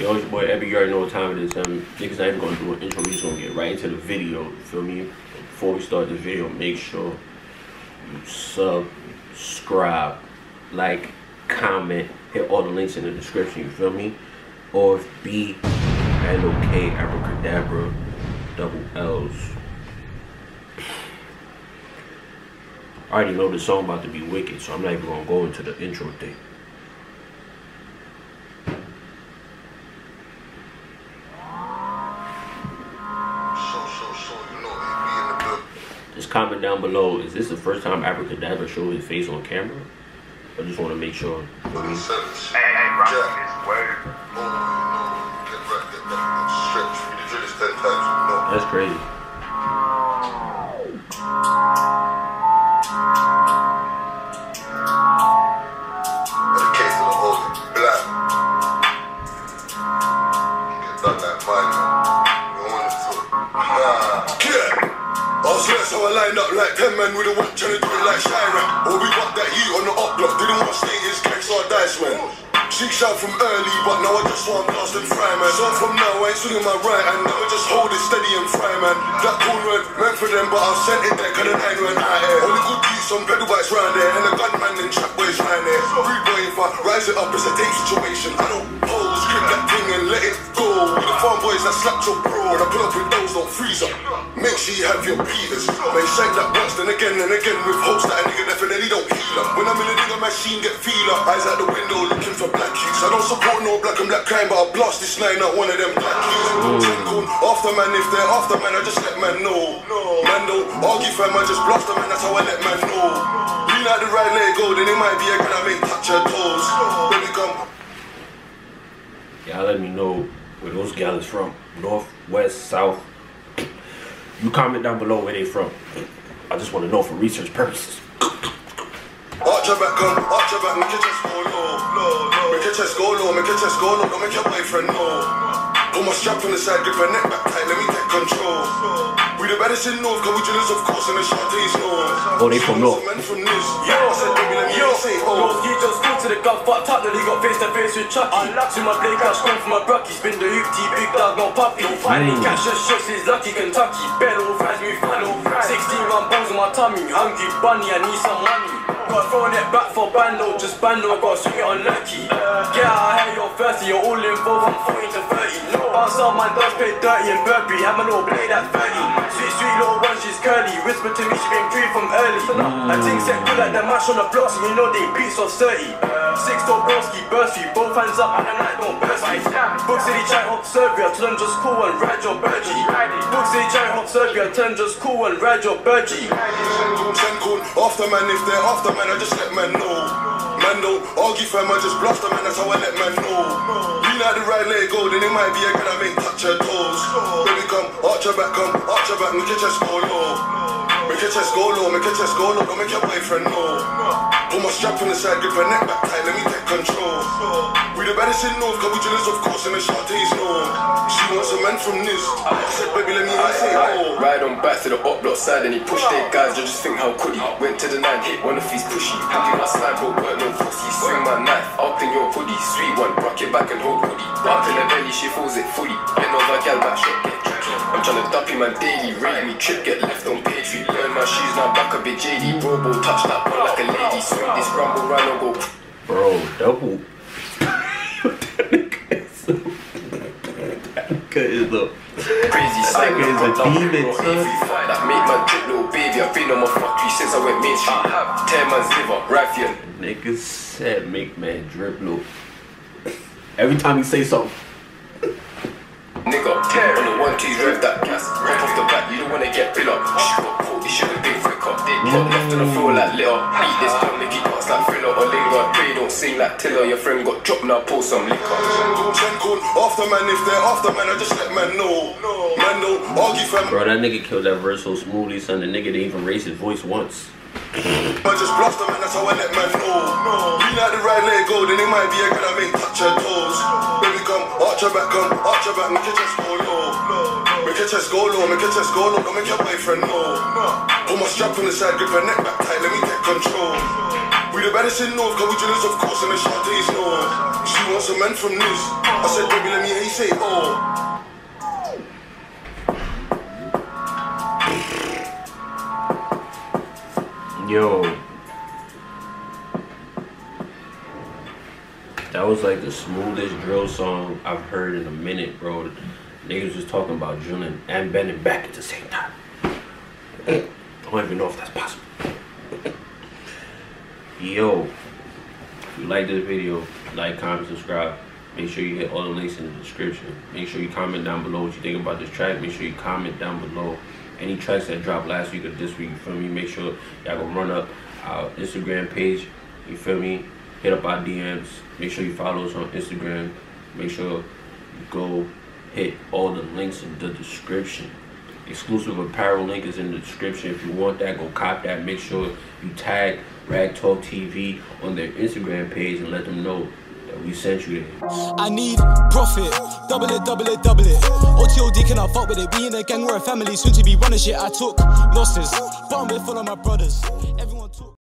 Yo, it's your boy Ebby. You already know what time it is. Um, niggas not even gonna do an intro. We just gonna get right into the video. You feel me? Before we start the video, make sure you subscribe, like, comment, hit all the links in the description. You feel me? Or B L O K Abra Cadabra double L's. I already know the song about to be wicked, so I'm not even gonna go into the intro thing. Just comment down below. Is this the first time Abra Cadabra showed his face on camera? I just want to make sure. Hey, hey, rock this word. That's crazy. I swear, so I lined up like 10 men with a watch trying to do it like Sharon. Or we got that heat on the up block, didn't want his case or dice man. She shout from early, but now I just want blast and fry man. So from now I ain't swinging my right and now I just hold it steady and fry man. That cool word meant for them, but I sent it there the nine went out here. Only good beats on pedal bikes round there and the gunman and trap boys round there. Rude boy if I rise it up, it's a date situation. I don't grip that thing and let it go. The farm boys that slapped your bro I pull up with those, don't freeze up. Make sure you have your beaters. May shank that once, then again and again with hopes that a nigga definitely don't heal up. When I'm in a nigga machine, get feel up. Eyes out the window looking for black keys. I don't support no black and black crime, but I blast this nine out one of them black keys. Called after man, if they're after man, I just let man know. Man don't argue fam, I just blast them, man, that's how I let man know. Lean out the right leg, go, then it might be a good I make touch her toes. Baby come. Y'all let me know where those gals from. North, west, south. You comment down below where they from. I just want to know for research purposes. Arch your back, come, arch your back, make your chest go low, low, low. Make your chest go low, make your chest go low, don't make your boyfriend know. Put my strap on the side, grip her neck back tight, let me take control. We the baddest in North, cause we jealous of course, and the Shanties know. Oh, they from North. Men from this. Yo, I said, baby, let me Yo, say, oh. he just go to the gun, fucked up, then he got face to face with Chucky. See my play cash, come from my brucky, spin the hoop, big dog, no puppy. Finally, catch the shots, is lucky, Kentucky. Better fries, me final. 16 round balls on my tummy, hungry bunny, I need some money. Got throwing it back for bando, just bando, got swing it on lucky. Get out here, you're thirsty, you're all involved from 40 to 30. Bounce out, man, does pay dirty and burpee. Have a little blade at 30. Sweet, curly. Whisper to me, she been free from early. I think set good like the match on the blocks, and you know they beats of 30. Six door broski, burst you, both hands up, and the night don't burst me. Book City try hop you, tell just cool and ride your burgie. Book City try hop you, tell just cool and ride your call, after man, if they're after man, I just let man know. Man don't argue fam, I just blast them, man, that's how I let man know. Lean out the right leg, go, then it might be a good I make touch her toes. Baby come, arch your back, come, arch your back, make your chest go low. Make your chest go low, make your chest go low, don't make your boyfriend know. Strap on the side, grip her neck back tight, let me take control. We the baddest in North, cause we jealous of course, and the Shanties know. She wants a man from this. I said, baby, let me you say. Ride on back to the up block side and he pushed their guys, I just think how could he? Went to the nine, hit one of his pushy. Happy my slide, but work no pussy Swing my knife, up in your hoodie. Sweet one, rock it back and hold hoodie. Up in the belly, she feels it fully. Bend over, gal back shot, I'm tryna duppy man daily, rate me Trip get left on page three my shoes, now back a bit JD Robo touch that one like a lady Swing this rumble, run or go Bro, double. is so. That nigga is the. Crazy nigga is a demon. That make man drip, little baby I've been on my factory since I went mainstream Tear man's liver, rifle Nigga said make man drip low. Every time he say something, Nigga, on the one twos, rev that gas. Right off the bat, you don't wanna get fill up. She got caught, this shit a big up. They pop left on the floor like litter. Beat this dumb, it dance like thriller or linger. Pray don't sing like Tiller. Your friend got dropped, now pour some liquor. After man, if they're after man, I just let man know. Man don't argue fam, bro, that nigga killed that verse so smoothly, son. The nigga didn't even raise his voice once. I just blast them, man, that's how I let man know. Lean out the right leg, go, then it might be a good I make touch her toes. Baby come, arch your back, come, arch your back, make your chest go low. Make your chest go low, make your chest go low, don't make your boyfriend know. Put my strap on the side, grip her neck back tight, let me take control. We the baddest in North, cause we drillers, of course, and the Shantays know. She wants a man from this. I said, baby, let me hear you say, oh. Yo. That was like the smoothest drill song I've heard in a minute, bro. Niggas was talking about drilling and bending back at the same time. I don't even know if that's possible. Yo, if you like this video, like, comment, subscribe. Make sure you hit all the links in the description. Make sure you comment down below what you think about this track. Make sure you comment down below any tracks that dropped last week or this week. You feel me? Make sure y'all go run up our Instagram page. You feel me? Hit up our DMs. Make sure you follow us on Instagram. Make sure you go hit all the links in the description. Exclusive apparel link is in the description. If you want that, go cop that. Make sure you tag Rag Talk TV on their Instagram page and let them know you. I need profit, double it, double it, double it. OTOD can I fuck with it? We in a gang, we're a family, soon to be running shit. I took losses, I'm with full of my brothers. Everyone talk.